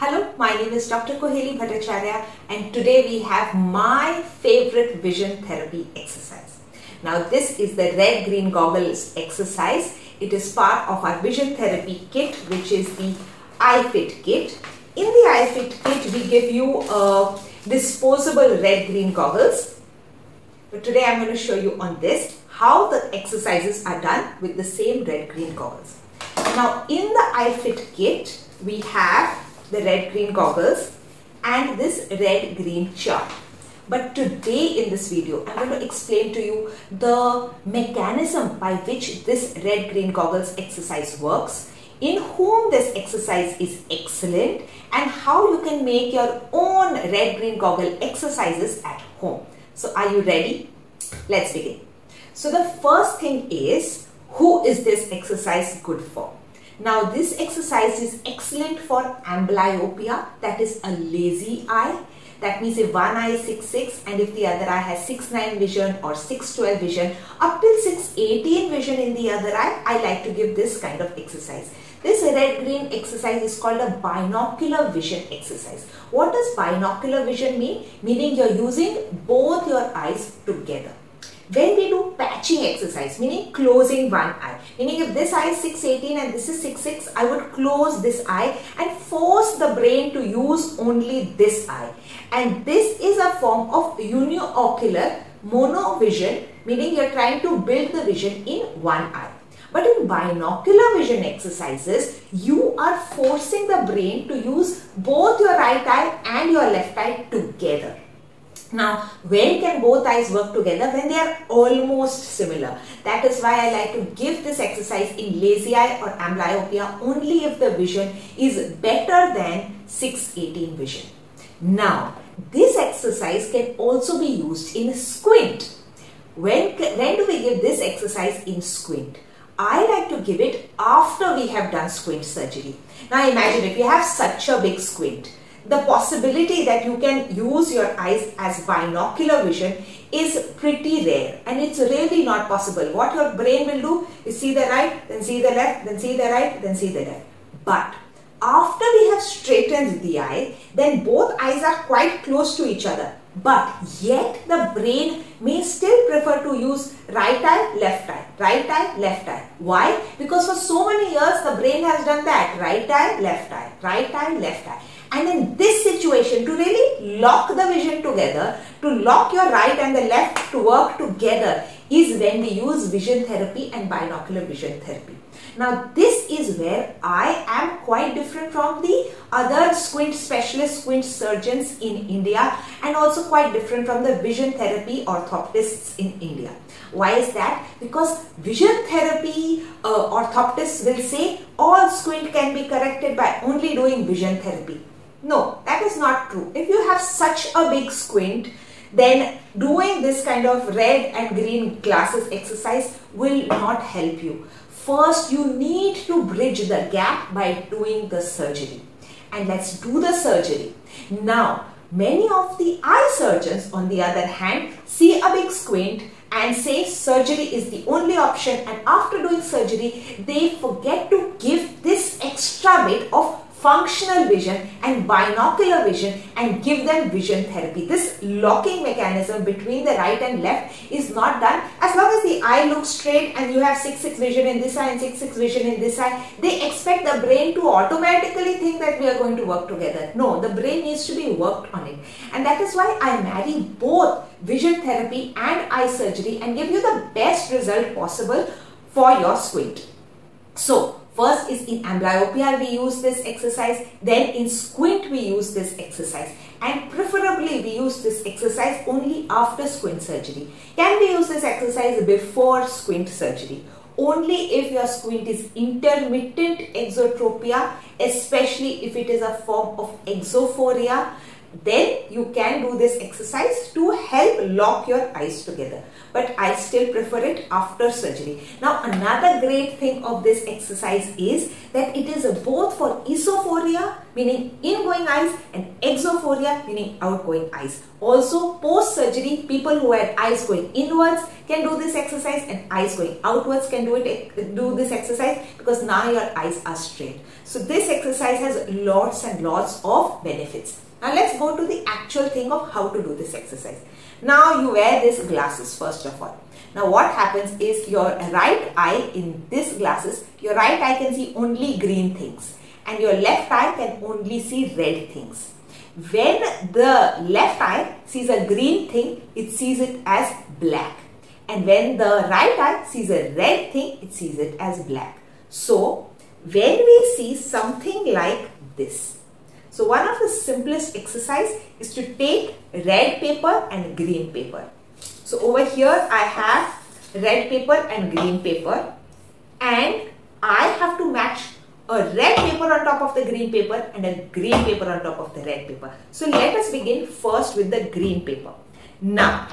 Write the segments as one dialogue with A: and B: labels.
A: Hello, my name is Dr. Kuheli Bhattacharya and today we have my favorite vision therapy exercise. Now this is the red green goggles exercise. It is part of our vision therapy kit which is the iFit kit. In the iFit kit we give you a disposable red green goggles. But today I'm going to show you on this how the exercises are done with the same red green goggles. Now in the iFit kit we have the red green goggles and this red green chart. But today in this video, I'm going to explain to you the mechanism by which this red green goggles exercise works, in whom this exercise is excellent and how you can make your own red green goggle exercises at home. So are you ready? Let's begin. So the first thing is, who is this exercise good for? Now this exercise is excellent for amblyopia that is a lazy eye. That means if one eye is 6-6 and if the other eye has 6-9 vision or 6-12 vision up till 6-18 vision in the other eye, I like to give this kind of exercise. This red-green exercise is called a binocular vision exercise. What does binocular vision mean? Meaning you're using both your eyes together. When we do patching exercise, meaning closing one eye, meaning if this eye is 618 and this is 66, I would close this eye and force the brain to use only this eye. And this is a form of uniocular monovision, meaning you're trying to build the vision in one eye. But in binocular vision exercises, you are forcing the brain to use both your right eye and your left eye together. Now, when can both eyes work together? When they are almost similar. That is why I like to give this exercise in lazy eye or amblyopia only if the vision is better than 618 vision. Now, this exercise can also be used in squint. When, when do we give this exercise in squint? I like to give it after we have done squint surgery. Now imagine if you have such a big squint, the possibility that you can use your eyes as binocular vision is pretty rare and it's really not possible. What your brain will do is see the right, then see the left, then see the right, then see the left. But after we have straightened the eye, then both eyes are quite close to each other. But yet the brain may still prefer to use right eye, left eye, right eye, left eye. Why? Because for so many years the brain has done that. Right eye, left eye, right eye, left eye. And in this situation, to really lock the vision together, to lock your right and the left to work together is when we use vision therapy and binocular vision therapy. Now this is where I am quite different from the other squint specialist squint surgeons in India and also quite different from the vision therapy orthoptists in India. Why is that? Because vision therapy uh, orthoptists will say all squint can be corrected by only doing vision therapy. No, that is not true. If you have such a big squint, then doing this kind of red and green glasses exercise will not help you. First, you need to bridge the gap by doing the surgery. And let's do the surgery. Now, many of the eye surgeons, on the other hand, see a big squint and say surgery is the only option and after doing surgery, they forget to give this extra bit of functional vision and binocular vision and give them vision therapy. This locking mechanism between the right and left is not done as long as the eye looks straight and you have 6-6 vision in this eye and 6-6 vision in this eye. They expect the brain to automatically think that we are going to work together. No, the brain needs to be worked on it. And that is why I marry both vision therapy and eye surgery and give you the best result possible for your squint. So, First is in amblyopia we use this exercise, then in squint we use this exercise and preferably we use this exercise only after squint surgery. Can we use this exercise before squint surgery? Only if your squint is intermittent exotropia, especially if it is a form of exophoria then you can do this exercise to help lock your eyes together. But I still prefer it after surgery. Now another great thing of this exercise is that it is both for esophoria meaning ingoing eyes and exophoria meaning outgoing eyes. Also post surgery people who had eyes going inwards can do this exercise and eyes going outwards can do it do this exercise because now your eyes are straight. So this exercise has lots and lots of benefits. Now let's go to the actual thing of how to do this exercise. Now you wear these glasses first of all. Now what happens is your right eye in this glasses, your right eye can see only green things and your left eye can only see red things. When the left eye sees a green thing, it sees it as black. And when the right eye sees a red thing, it sees it as black. So when we see something like this, so one of the simplest exercise is to take red paper and green paper. So over here I have red paper and green paper and I have to match a red paper on top of the green paper and a green paper on top of the red paper. So let us begin first with the green paper. Now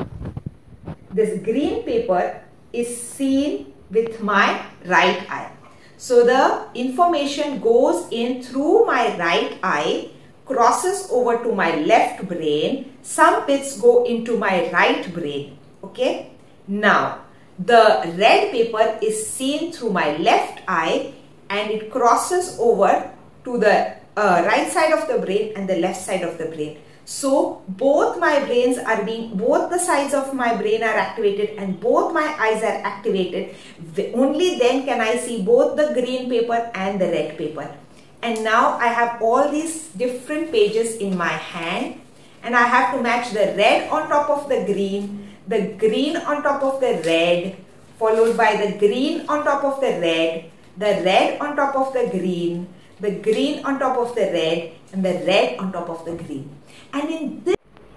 A: this green paper is seen with my right eye. So the information goes in through my right eye crosses over to my left brain. Some bits go into my right brain. Okay. Now, the red paper is seen through my left eye and it crosses over to the uh, right side of the brain and the left side of the brain. So both my brains are being, both the sides of my brain are activated and both my eyes are activated. Only then can I see both the green paper and the red paper and now I have all these different pages in my hand and I have to match the red on top of the green, the green on top of the red, followed by the green on top of the red, the red on top of the green, the green on top of the red, and the red on top of the green. And in this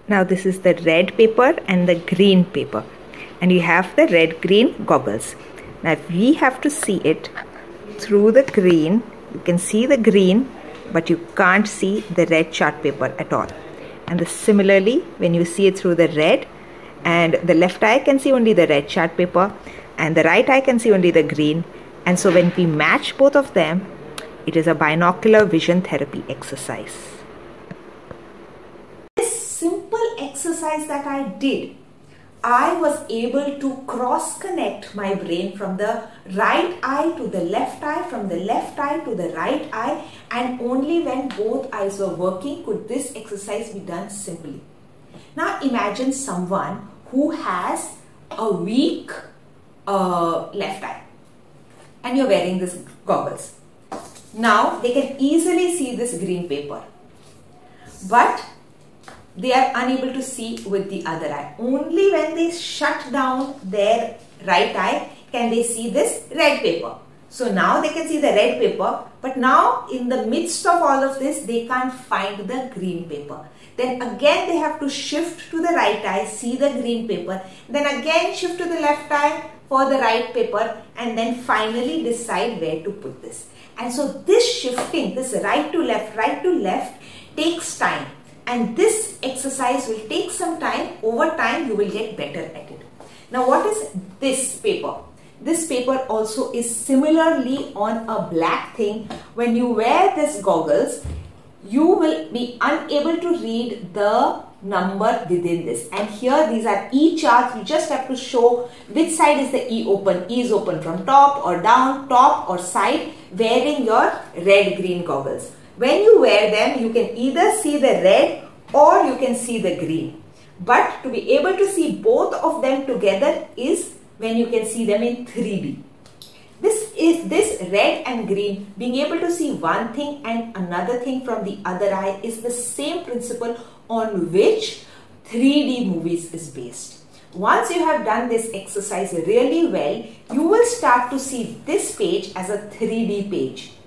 A: now this is the red paper and the green paper and you have the red green goggles. Now we have to see it through the green you can see the green but you can't see the red chart paper at all. And similarly when you see it through the red and the left eye can see only the red chart paper and the right eye can see only the green. And so when we match both of them it is a binocular vision therapy exercise. This simple exercise that I did I was able to cross connect my brain from the right eye to the left eye, from the left eye to the right eye and only when both eyes were working could this exercise be done simply. Now imagine someone who has a weak uh, left eye and you're wearing these goggles. Now they can easily see this green paper but they are unable to see with the other eye. Only when they shut down their right eye can they see this red paper. So now they can see the red paper but now in the midst of all of this they can't find the green paper. Then again they have to shift to the right eye, see the green paper. Then again shift to the left eye for the right paper and then finally decide where to put this. And so this shifting, this right to left, right to left takes time and this exercise will take some time. Over time, you will get better at it. Now, what is this paper? This paper also is similarly on a black thing. When you wear this goggles, you will be unable to read the number within this. And here these are E charts. You just have to show which side is the E open. E is open from top or down, top or side wearing your red green goggles. When you wear them, you can either see the red or you can see the green. But to be able to see both of them together is when you can see them in 3D. This is this red and green being able to see one thing and another thing from the other eye is the same principle on which 3D movies is based. Once you have done this exercise really well, you will start to see this page as a 3D page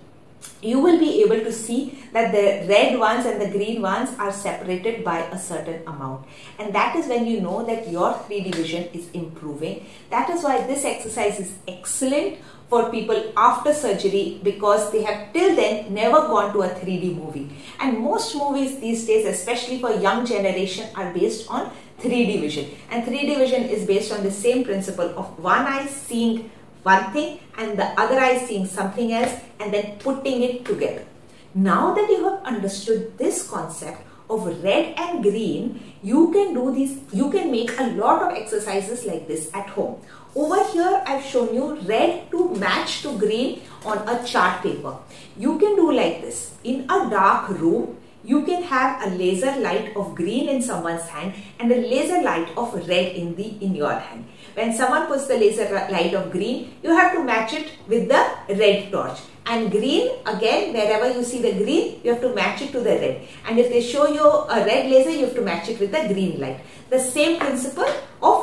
A: you will be able to see that the red ones and the green ones are separated by a certain amount and that is when you know that your 3D vision is improving. That is why this exercise is excellent for people after surgery because they have till then never gone to a 3D movie. And most movies these days, especially for young generation, are based on 3D vision. And 3D vision is based on the same principle of one eye seeing one thing and the other eye seeing something else and then putting it together. Now that you have understood this concept of red and green, you can do these, you can make a lot of exercises like this at home. Over here, I've shown you red to match to green on a chart paper. You can do like this. In a dark room, you can have a laser light of green in someone's hand and a laser light of red in the in your hand. When someone puts the laser light of green, you have to match it with the red torch. And green, again, wherever you see the green, you have to match it to the red. And if they show you a red laser, you have to match it with the green light. The same principle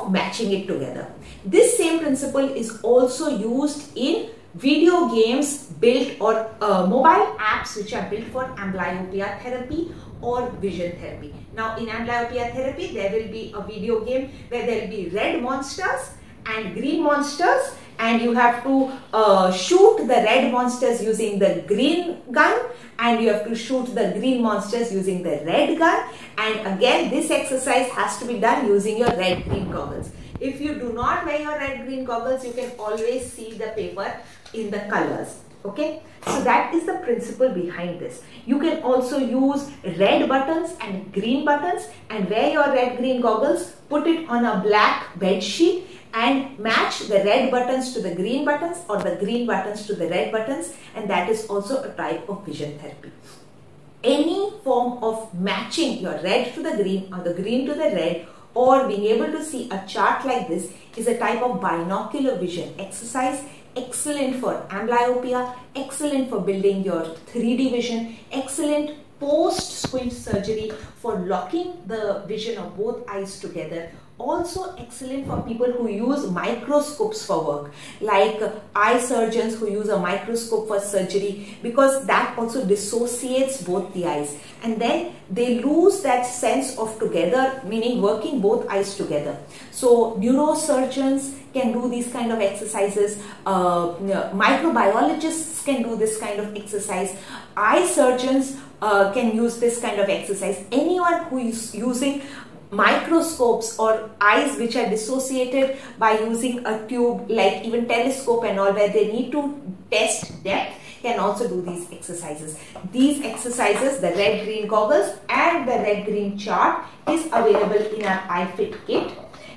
A: matching it together. This same principle is also used in video games built or uh, mobile apps which are built for amblyopia therapy or vision therapy. Now in amblyopia therapy there will be a video game where there will be red monsters and green monsters and you have to uh, shoot the red monsters using the green gun and you have to shoot the green monsters using the red gun and again this exercise has to be done using your red green goggles. If you do not wear your red green goggles, you can always see the paper in the colors. Okay, so that is the principle behind this. You can also use red buttons and green buttons and wear your red green goggles, put it on a black bed sheet and match the red buttons to the green buttons or the green buttons to the red buttons and that is also a type of vision therapy. Any form of matching your red to the green or the green to the red or being able to see a chart like this is a type of binocular vision exercise excellent for amblyopia excellent for building your 3d vision excellent post squint surgery for locking the vision of both eyes together also excellent for people who use microscopes for work. Like eye surgeons who use a microscope for surgery because that also dissociates both the eyes. And then they lose that sense of together meaning working both eyes together. So neurosurgeons can do these kind of exercises. Uh, microbiologists can do this kind of exercise. Eye surgeons uh, can use this kind of exercise. Anyone who is using microscopes or eyes which are dissociated by using a tube like even telescope and all where they need to test depth can also do these exercises. These exercises, the red green goggles and the red green chart is available in our iFit kit.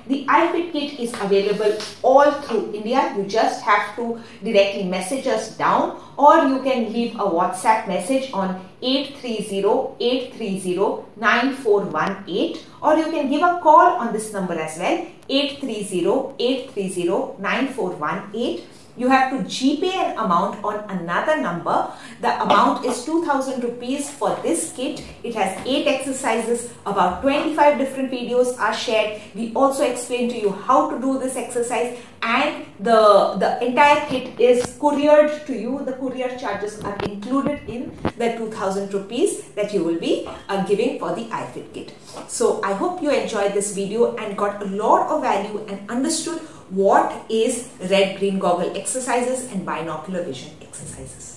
A: The iFit kit is available all through India. You just have to directly message us down or you can leave a WhatsApp message on 830-830-9418 or you can give a call on this number as well 830-830-9418 you have to GPay an amount on another number. The amount is 2000 rupees for this kit. It has 8 exercises, about 25 different videos are shared. We also explain to you how to do this exercise and the, the entire kit is couriered to you. The courier charges are included in the 2000 rupees that you will be uh, giving for the iFit kit. So I hope you enjoyed this video and got a lot of value and understood what is red green goggle exercises and binocular vision exercises.